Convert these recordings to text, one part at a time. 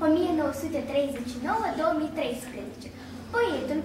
1939-2013. Poetul,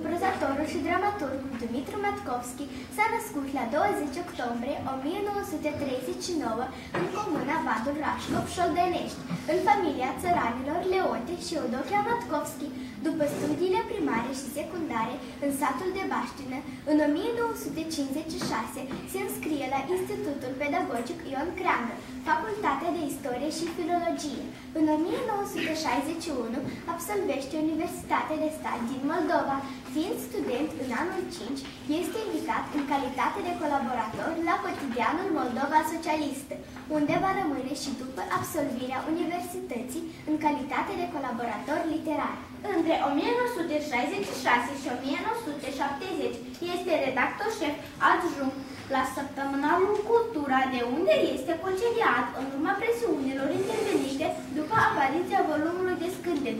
prozatorul și dramaturgul Dumitru Matkovski s-a născut la 20 octombrie 1939 în comuna Vadul Rașcov, Șoldănești, în familia țăranilor Leonte și Odochia Matkovski. După studiile primare și secundare în satul de Baștină, în 1956 se înscrie la Institutul Pedagogic Ion Creangă, Facultatea de Istorie și Filologie. În 1961 absolvește Universitatea de Stat din Moldova. Fiind student în anul 5, este invitat în calitate de colaborator la cotidianul Moldova Socialistă, unde va rămâne și după absolvirea universității în calitate de colaborator literar. Între 1966 și 1970 este redactor șef adjunct la săptămânalul Cultura, de unde este concediat în urma presiunilor intervenite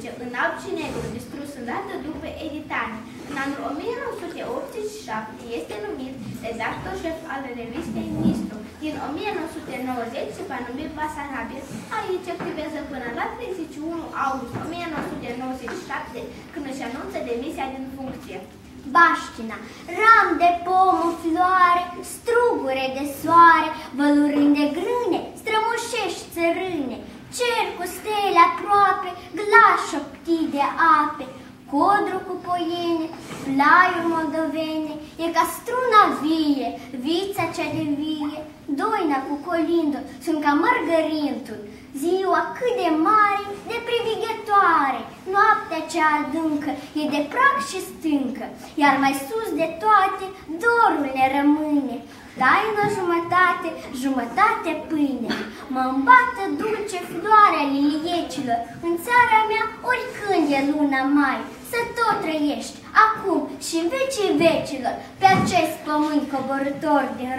19, în alb și negru, distrus îndată după editare, în anul 1987 este numit redactor șef al revistei Nistru. Din 1990 se va numi Basarabia. Aici activează până la 31 august 1997, când își anunță demisia din funcție. Baștina, ram de pomul, floare, strugure de soare, stele aproape, glas șoptii de ape, codru cu poiene, flaiuri moldovene, e ca struna vie, vița cea de vie, doina cu colindul, sunt ca mărgărintul, ziua cât de mare, de privighetoare, noaptea cea adâncă, e de prag și stâncă, iar mai sus de toate, dorul ne rămâne, taină jumătate, jumătate pâine. Mă îmbată dulce floarea liliecilor, în țara mea oricând e luna mai, să tot trăiești, acum și în vecii vecilor, pe acest pământ coborător din